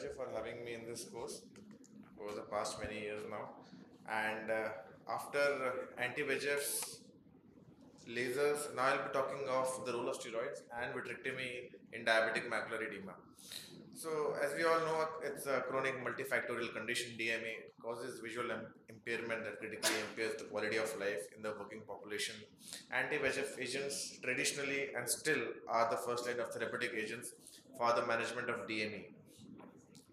For having me in this course over the past many years now. And uh, after anti-VEGFs, lasers, now I'll be talking of the role of steroids and vitrectomy in diabetic macular edema. So, as we all know, it's a chronic multifactorial condition, DME. Causes visual im- impairment that critically impairs the quality of life in the working population. Anti-VEGF agents traditionally and still are the first line of therapeutic agents for the management of DME.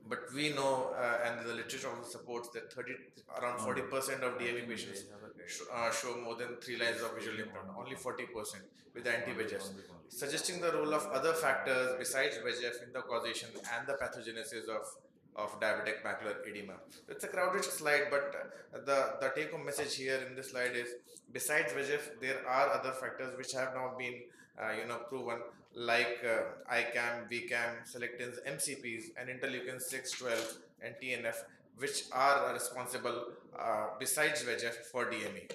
But we know, uh, and the literature also supports that 30, around 40% of DME patients sh- uh, show more than three lines of visual impairment, only 40% with anti-VEGFs, suggesting the role of other factors besides VEGF in the causation and the pathogenesis of, of diabetic macular edema. It's a crowded slide, but the, the take-home message here in this slide is, besides VEGF, there are other factors which have now been, uh, you know, proven, like uh, ICAM, VCAM, selectins, MCPs, and interleukin 6, 12, and TNF, which are responsible uh, besides VEGF for DME.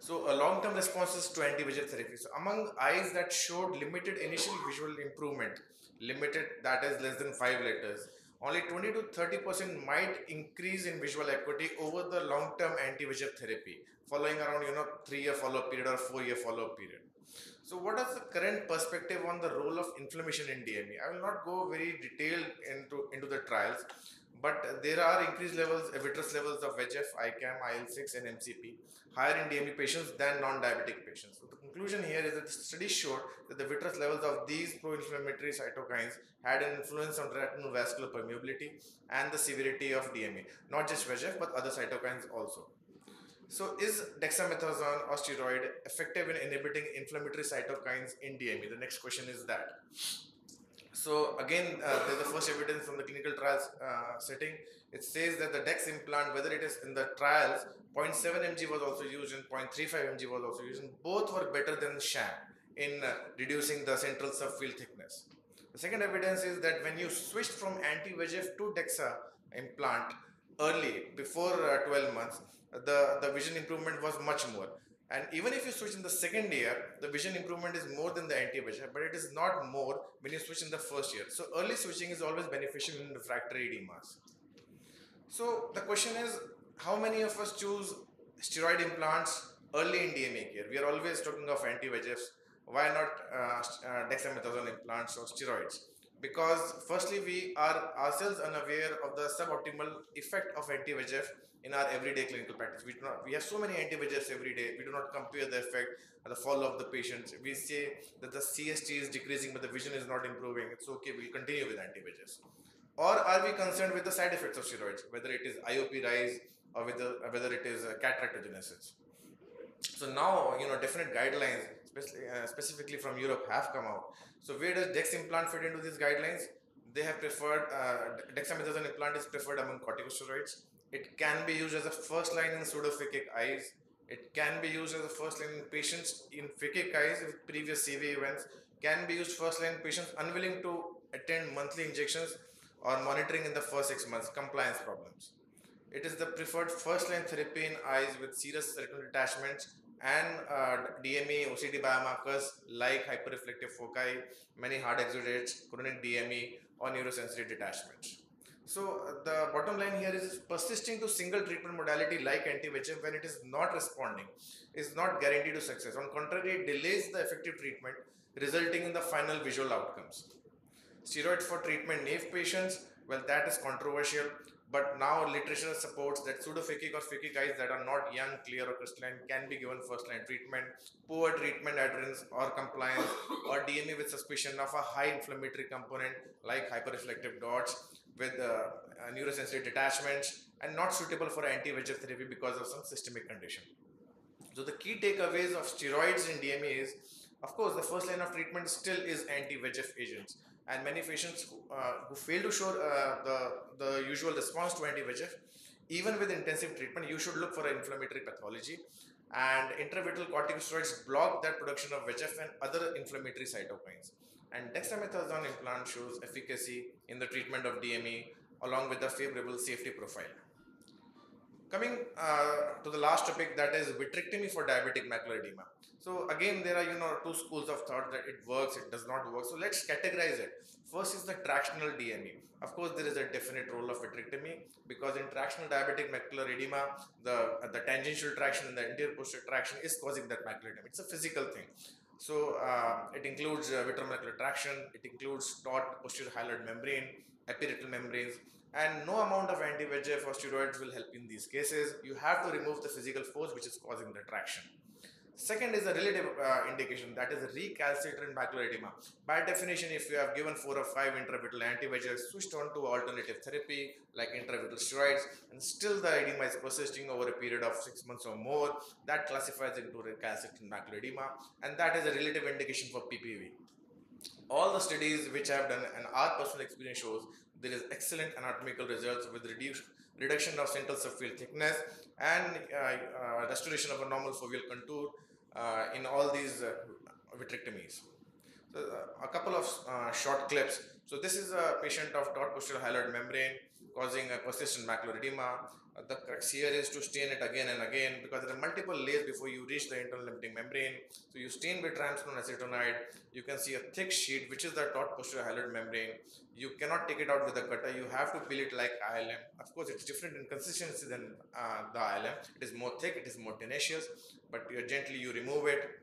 So, uh, long-term responses to anti-VEGF therapy. So, among eyes that showed limited initial visual improvement, limited that is less than five letters, only 20 to 30 percent might increase in visual acuity over the long-term anti-VEGF therapy, following around you know three-year follow-up period or four-year follow-up period. So, what is the current perspective on the role of inflammation in DME? I will not go very detailed into into the trials, but there are increased levels, of vitreous levels of VEGF, ICAM, IL-6, and MCP higher in DME patients than non-diabetic patients. So the conclusion here is that the study showed that the vitreous levels of these pro-inflammatory cytokines had an influence on retinal vascular permeability and the severity of DME, not just VEGF but other cytokines also. So is dexamethasone or steroid effective in inhibiting inflammatory cytokines in DME? The next question is that. So again, uh, the first evidence from the clinical trials uh, setting. It says that the DEX implant, whether it is in the trials, 0.7 mg was also used and 0.35 mg was also used, and both were better than sham in uh, reducing the central subfield thickness. The second evidence is that when you switched from anti-VEGF to DEXA implant early, before uh, 12 months, the, the vision improvement was much more. And even if you switch in the second year, the vision improvement is more than the anti-VEGF, but it is not more when you switch in the first year. So early switching is always beneficial in refractory edemas. So the question is, how many of us choose steroid implants early in DME care? We are always talking of anti-VEGFs. Why not uh, uh, dexamethasone implants or steroids? Because firstly, we are ourselves unaware of the suboptimal effect of anti-VEGF in our everyday clinical practice. We do not. We have so many anti-VEGFs every day. We do not compare the effect and the follow of the patients. We say that the CST is decreasing, but the vision is not improving. It's okay. We'll continue with anti-VEGFs. Or are we concerned with the side effects of steroids, whether it is IOP rise or whether whether it is uh, cataractogenesis? So now you know different guidelines, especially uh, specifically from Europe, have come out. So where does Dex implant fit into these guidelines? They have preferred uh, dexamethasone implant is preferred among corticosteroids. It can be used as a first line in pseudophakic eyes. It can be used as a first line in patients in phakic eyes with previous CV events. Can be used first line in patients unwilling to attend monthly injections or monitoring in the first six months, compliance problems. It is the preferred first line therapy in eyes with serous retinal detachments and uh, DME, OCT biomarkers like hyperreflective foci, many hard exudates, chronic DME, or neurosensory detachments. So uh, the bottom line here is persisting to single treatment modality like anti-VEGF when it is not responding is not guaranteed to success. On contrary, it delays the effective treatment, resulting in the final visual outcomes. Steroids for treatment naive patients, well, that is controversial. But now literature supports that pseudophakic or phakic eyes that are not young, clear, or crystalline can be given first-line treatment. Poor treatment adherence or compliance, or DME with suspicion of a high inflammatory component like hyperreflective dots with uh, uh, neurosensory detachments, and not suitable for anti-VEGF therapy because of some systemic condition. So the key takeaways of steroids in DME is, of course, the first line of treatment still is anti-VEGF agents and many patients who, uh, who fail to show uh, the, the usual response to anti-VEGF, even with intensive treatment, you should look for an inflammatory pathology. And intravitreal corticosteroids block that production of VEGF and other inflammatory cytokines. And dexamethasone implant shows efficacy in the treatment of DME along with a favorable safety profile. Coming uh, to the last topic, that is vitrectomy for diabetic macular edema. So again, there are you know two schools of thought that it works, it does not work. So let's categorize it. First is the tractional DME. Of course, there is a definite role of vitrectomy because in tractional diabetic macular edema, the the tangential traction and the anterior posterior traction is causing that macular edema. It's a physical thing. So uh, it includes uh, traction, it includes taut posterior hyaloid membrane, epiretinal membranes, and no amount of anti-VEGF or steroids will help in these cases. You have to remove the physical force which is causing the traction. Second is a relative uh, indication that is recalcitrant macular edema. By definition, if you have given four or five intravitreal anti-VEGF, switched on to alternative therapy like intravitreal steroids, and still the edema is persisting over a period of six months or more, that classifies into recalcitrant macular edema, and that is a relative indication for PPV. All the studies which I have done and our personal experience shows there is excellent anatomical results with reduced reduction of central subfield thickness and uh, uh, restoration of a normal foveal contour uh, in all these uh, vitrectomies. So, uh, a couple of uh, short clips. So this is a patient of taut posterior hyaloid membrane causing a persistent macular edema. The crux here is to stain it again and again because there are multiple layers before you reach the internal limiting membrane. So you stain with triamcinolone acetonide. You can see a thick sheet which is the taut posterior hyaloid membrane. You cannot take it out with a cutter. You have to peel it like ILM. Of course, it's different in consistency than uh, the ILM. It is more thick, it is more tenacious, but gently you remove it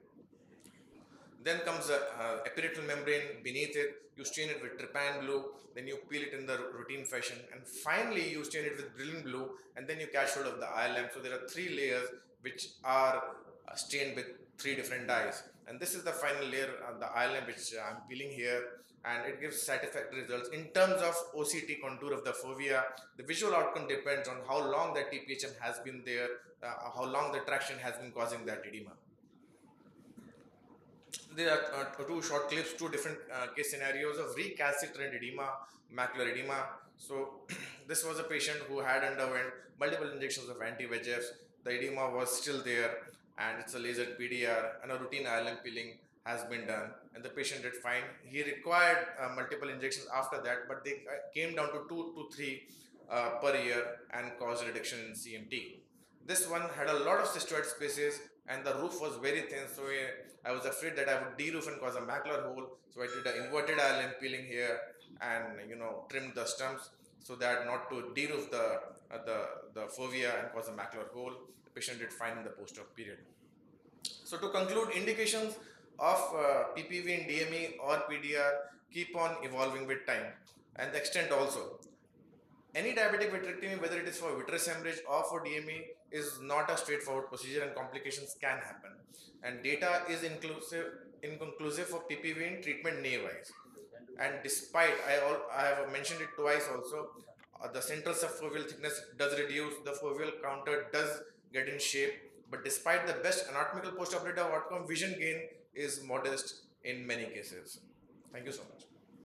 then comes the uh, epiretinal membrane beneath it. You stain it with trypan blue. Then you peel it in the routine fashion. And finally, you stain it with brilliant blue. And then you catch hold of the ILM. So there are three layers which are uh, stained with three different dyes. And this is the final layer of the ILM which I'm peeling here. And it gives satisfactory results. In terms of OCT contour of the fovea, the visual outcome depends on how long that TPHM has been there, uh, how long the traction has been causing that edema there are uh, two short clips, two different uh, case scenarios of recalcitrant edema, macular edema. So this was a patient who had underwent multiple injections of anti-VEGFs. The edema was still there and it's a laser PDR and a routine ILM peeling has been done and the patient did fine. He required uh, multiple injections after that but they uh, came down to two to three uh, per year and caused reduction in CMT. This one had a lot of cystoid spaces and the roof was very thin so I was afraid that I would de-roof and cause a macular hole so I did an inverted ILM peeling here and you know trimmed the stumps so that not to de-roof the, uh, the, the fovea and cause a macular hole. The patient did fine in the post-op period. So to conclude, indications of uh, PPV in DME or PDR keep on evolving with time and the extent also. Any diabetic vitrectomy, whether it is for vitreous hemorrhage or for DME, is not a straightforward procedure and complications can happen. And data is inclusive, inconclusive for PPV in treatment naive-wise. And despite, I, all, I have mentioned it twice also, uh, the central subfoveal thickness does reduce, the foveal contour does get in shape, but despite the best anatomical postoperative outcome, vision gain is modest in many cases. Thank you so much.